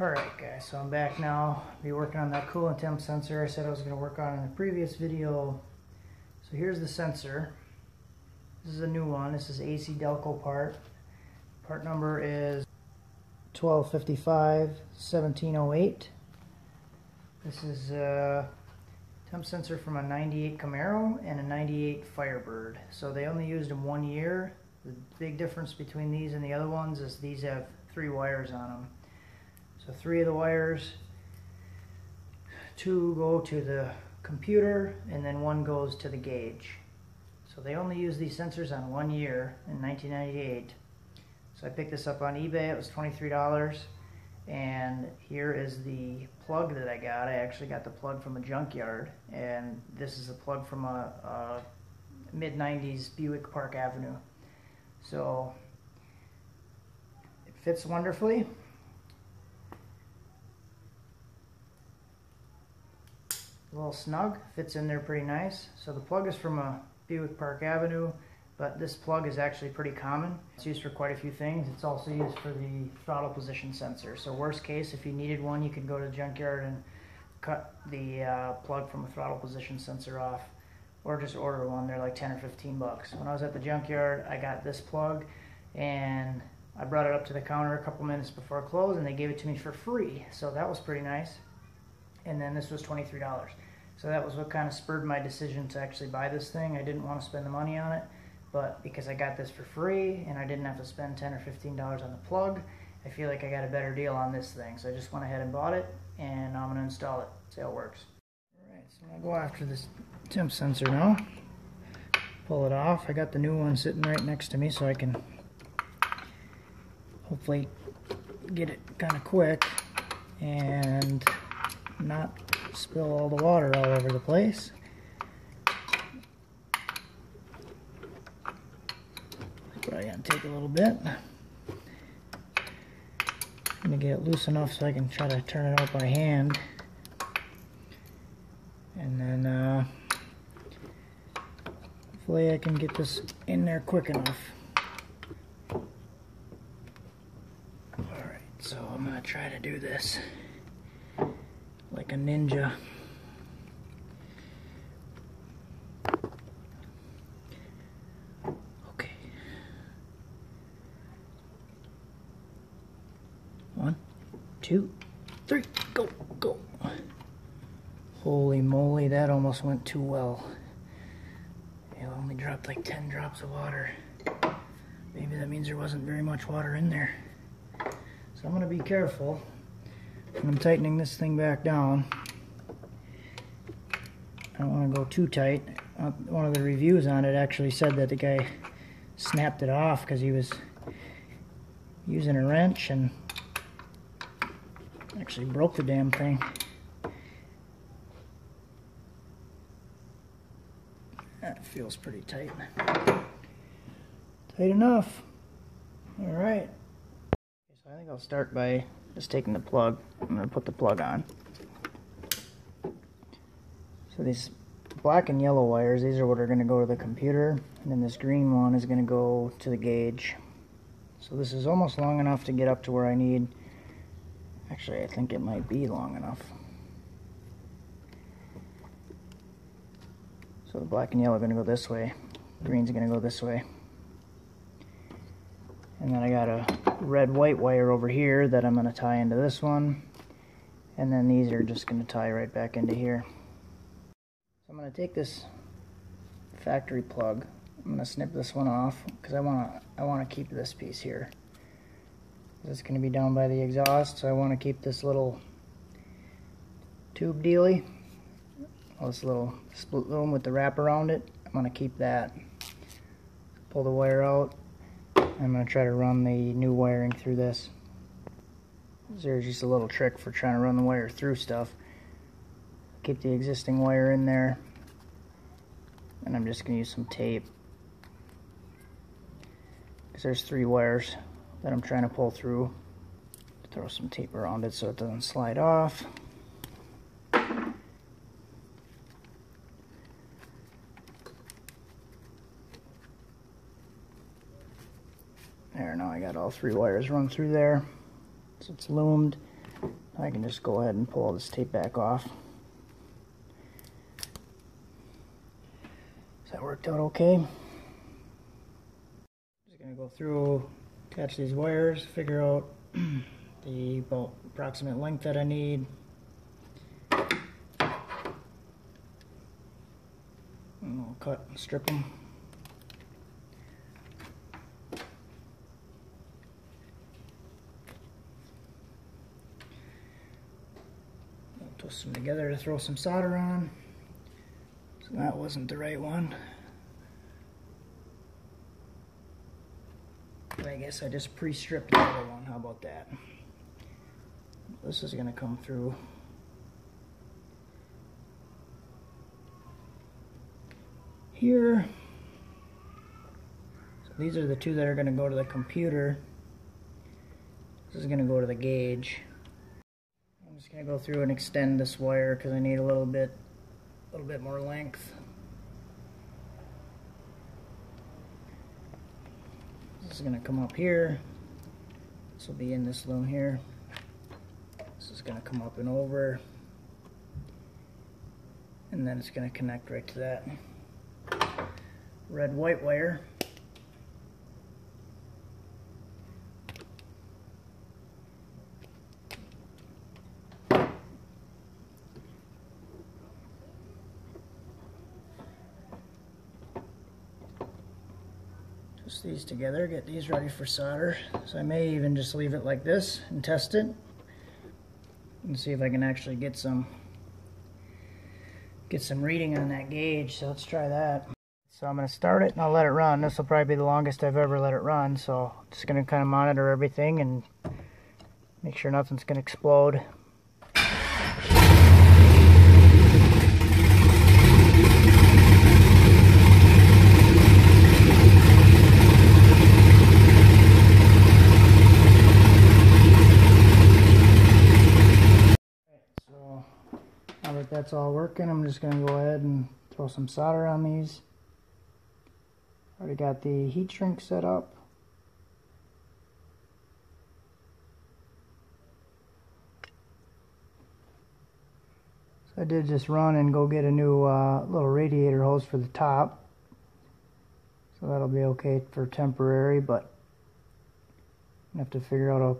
Alright guys, so I'm back now. Be working on that coolant temp sensor I said I was going to work on in the previous video. So here's the sensor. This is a new one. This is AC Delco part. Part number is 1255 1708. This is a temp sensor from a 98 Camaro and a 98 Firebird. So they only used them one year. The big difference between these and the other ones is these have three wires on them. So three of the wires, two go to the computer and then one goes to the gauge. So they only use these sensors on one year in 1998. So I picked this up on eBay, it was $23. And here is the plug that I got. I actually got the plug from a junkyard. And this is a plug from a, a mid 90s Buick Park Avenue. So it fits wonderfully. A little snug, fits in there pretty nice. So the plug is from a Buick Park Avenue, but this plug is actually pretty common. It's used for quite a few things. It's also used for the throttle position sensor. So worst case, if you needed one, you could go to the junkyard and cut the uh, plug from a throttle position sensor off or just order one. They're like 10 or 15 bucks. When I was at the junkyard, I got this plug and I brought it up to the counter a couple minutes before close and they gave it to me for free. So that was pretty nice and then this was $23. So that was what kind of spurred my decision to actually buy this thing. I didn't want to spend the money on it, but because I got this for free and I didn't have to spend 10 or $15 on the plug, I feel like I got a better deal on this thing. So I just went ahead and bought it, and I'm to install it, see how it works. Alright, so I'm to go after this temp sensor now. Pull it off. I got the new one sitting right next to me so I can hopefully get it kind of quick. And not spill all the water all over the place. Probably gonna take a little bit. I'm gonna get it loose enough so I can try to turn it out by hand. And then uh, hopefully I can get this in there quick enough. Alright, so I'm gonna try to do this like a ninja. Okay. One, two, three, go, go. Holy moly, that almost went too well. It only dropped like 10 drops of water. Maybe that means there wasn't very much water in there. So I'm gonna be careful. I'm tightening this thing back down. I don't want to go too tight. Uh, one of the reviews on it actually said that the guy snapped it off because he was using a wrench and actually broke the damn thing. That feels pretty tight. Tight enough. All right. So I think I'll start by just taking the plug. I'm going to put the plug on. So these black and yellow wires, these are what are going to go to the computer. And then this green one is going to go to the gauge. So this is almost long enough to get up to where I need. Actually, I think it might be long enough. So the black and yellow are going to go this way. Green's going to go this way. And then I got a red white wire over here that I'm going to tie into this one. And then these are just going to tie right back into here. So I'm going to take this factory plug. I'm going to snip this one off because I want to I want to keep this piece here. Is going to be down by the exhaust, so I want to keep this little tube dealy. This little split loom with the wrap around it. I'm going to keep that. Pull the wire out I'm going to try to run the new wiring through this. There's just a little trick for trying to run the wire through stuff. Keep the existing wire in there. And I'm just going to use some tape. Because there's three wires that I'm trying to pull through. Throw some tape around it so it doesn't slide off. There, now I got all three wires run through there. So it's loomed. I can just go ahead and pull all this tape back off. Does that worked out okay? I'm just gonna go through, attach these wires, figure out the about approximate length that I need. And we'll cut and strip them. twist them together to throw some solder on. So that wasn't the right one. I guess I just pre-stripped the other one. How about that? This is going to come through. Here. So these are the two that are going to go to the computer. This is going to go to the gauge. To go through and extend this wire because I need a little bit, a little bit more length. This is going to come up here. This will be in this loom here. This is going to come up and over. And then it's going to connect right to that red white wire. Just these together, get these ready for solder. So I may even just leave it like this and test it and see if I can actually get some get some reading on that gauge. So let's try that. So I'm going to start it and I'll let it run. This will probably be the longest I've ever let it run. So just going to kind of monitor everything and make sure nothing's going to explode. So now that that's all working, I'm just going to go ahead and throw some solder on these. Already got the heat shrink set up. So I did just run and go get a new uh, little radiator hose for the top. So that'll be okay for temporary, but I have to figure out a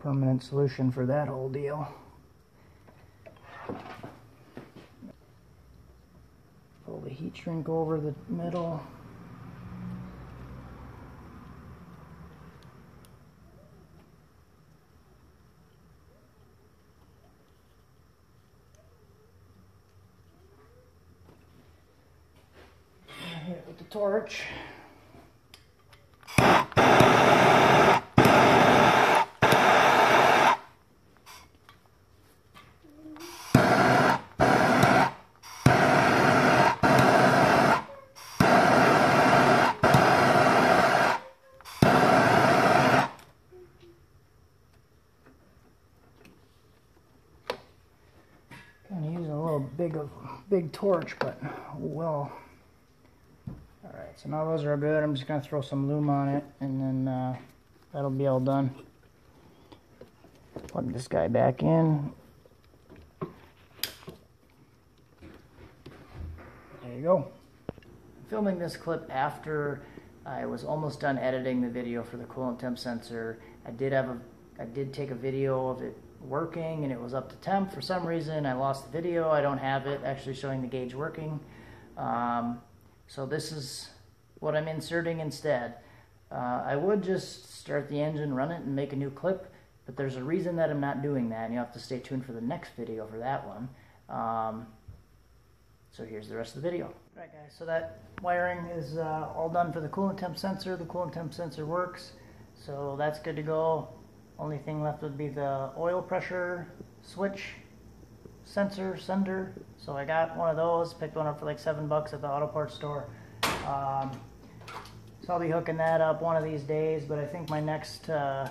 permanent solution for that whole deal. Pull the heat shrink over the middle. with the torch. Kind of using a little big of big torch, but well. Alright, so now those are good. I'm just to throw some loom on it and then uh, that'll be all done. Plug this guy back in. There you go. Filming this clip after I was almost done editing the video for the coolant temp sensor. I did have a I did take a video of it working and it was up to temp. For some reason I lost the video. I don't have it actually showing the gauge working. Um, so this is what I'm inserting instead. Uh, I would just start the engine, run it, and make a new clip, but there's a reason that I'm not doing that, and you have to stay tuned for the next video for that one. Um, so here's the rest of the video. Alright guys, so that wiring is uh, all done for the coolant temp sensor. The coolant temp sensor works, so that's good to go. Only thing left would be the oil pressure switch sensor sender. So I got one of those, picked one up for like seven bucks at the auto parts store. Um, so I'll be hooking that up one of these days, but I think my next uh,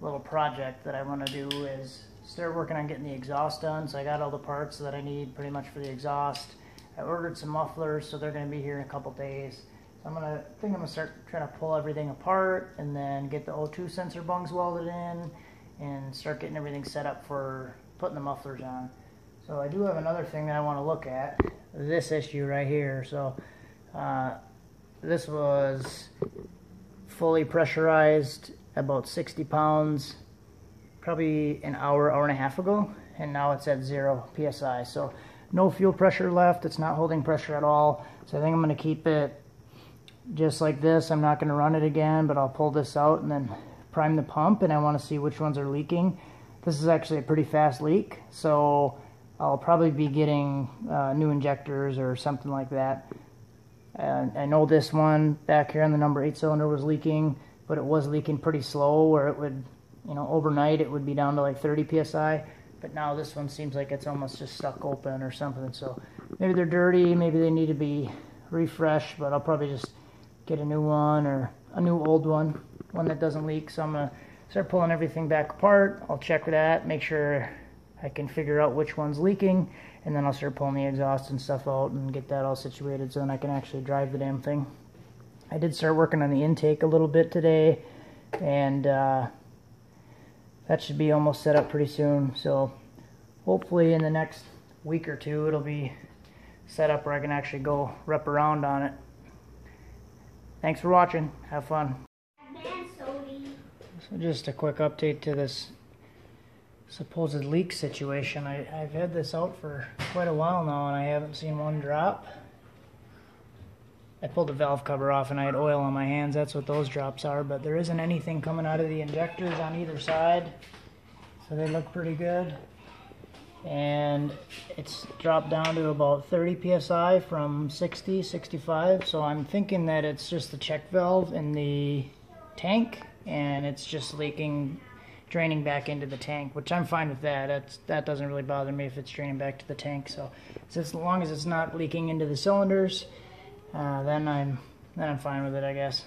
little project that I want to do is start working on getting the exhaust done. So I got all the parts that I need pretty much for the exhaust. I ordered some mufflers, so they're going to be here in a couple days. So I'm gonna I think I'm gonna start trying to pull everything apart and then get the O2 sensor bungs welded in and start getting everything set up for putting the mufflers on. So I do have another thing that I want to look at, this issue right here. So uh, this was fully pressurized, about 60 pounds, probably an hour, hour and a half ago, and now it's at zero PSI. So no fuel pressure left, it's not holding pressure at all. So I think I'm gonna keep it just like this. I'm not gonna run it again, but I'll pull this out and then prime the pump and I wanna see which ones are leaking. This is actually a pretty fast leak, so I'll probably be getting uh, new injectors or something like that. And I know this one back here on the number eight cylinder was leaking, but it was leaking pretty slow where it would, you know, overnight it would be down to like 30 psi. But now this one seems like it's almost just stuck open or something. So maybe they're dirty, maybe they need to be refreshed, but I'll probably just get a new one or a new old one, one that doesn't leak. So I'm gonna start pulling everything back apart. I'll check that, make sure I can figure out which one's leaking, and then I'll start pulling the exhaust and stuff out and get that all situated so then I can actually drive the damn thing. I did start working on the intake a little bit today, and uh, that should be almost set up pretty soon. So hopefully in the next week or two it'll be set up where I can actually go rep around on it. Thanks for watching. Have fun. So just a quick update to this supposed leak situation. I, I've had this out for quite a while now and I haven't seen one drop. I pulled the valve cover off and I had oil on my hands. That's what those drops are, but there isn't anything coming out of the injectors on either side. So they look pretty good. And it's dropped down to about 30 psi from 60, 65. So I'm thinking that it's just the check valve in the tank and it's just leaking draining back into the tank, which I'm fine with that. That's, that doesn't really bother me if it's draining back to the tank. So, so as long as it's not leaking into the cylinders, uh, then I'm then I'm fine with it, I guess.